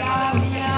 Yeah, yeah.